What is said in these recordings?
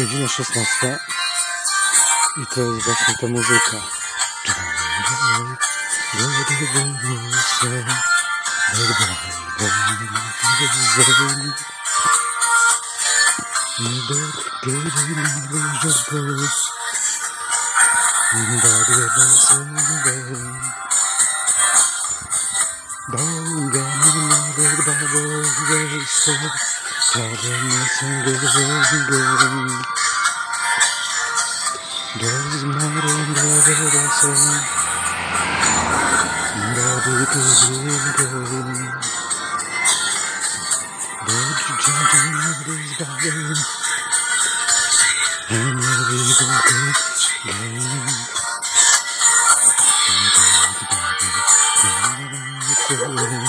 godzina 16 i to jest właśnie ta muzyka. Don't get me out of the bałogłeństwo Prawie są Does matter never the same Body to But judging of this bargain And every broken game Potem rozprawił jak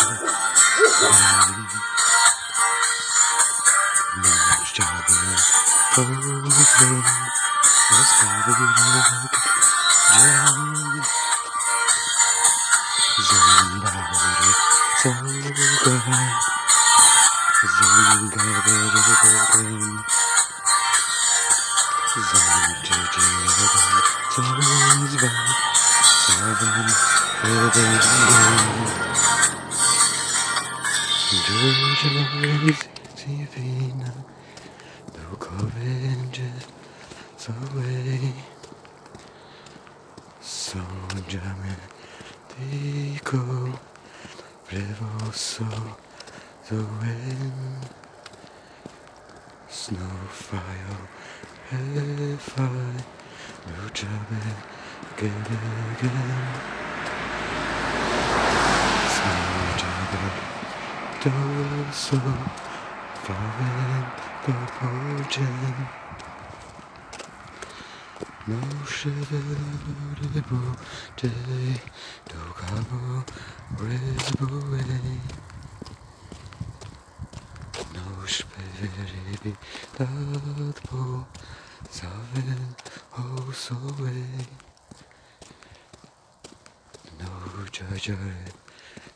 dzień Zębary całkaj Zębary całkaj Zęczycie jeden cały zwał Całym jeden Dużo z wina Duchowy away Sądziamy tylko Rewoso the wind. Snowfire Hellfire No job again. Again Sądziamy to podzień No szybko dzień do kawu ryzbuej No szpyrybi tatpo zawin osowej No dziadziory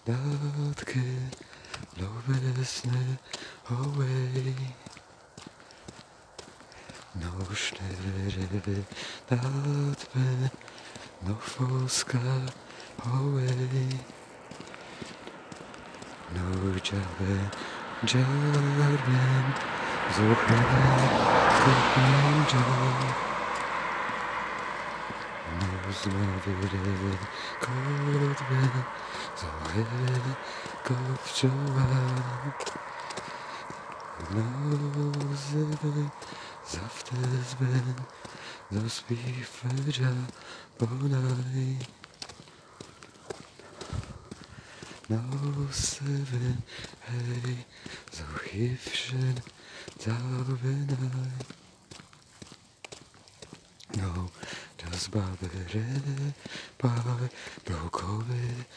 datki lobesny away Nośnery datme, no foska away. No dziawe, dziarem, zuchane, kuchniędzio. No zmawiry, kodwe, zawe, kopciowa. No zmawiry, zywy Zaftezben zaspívača podaj. Na sebe, hej, zachybšen zavenaj. No, das babere, bai, dokove,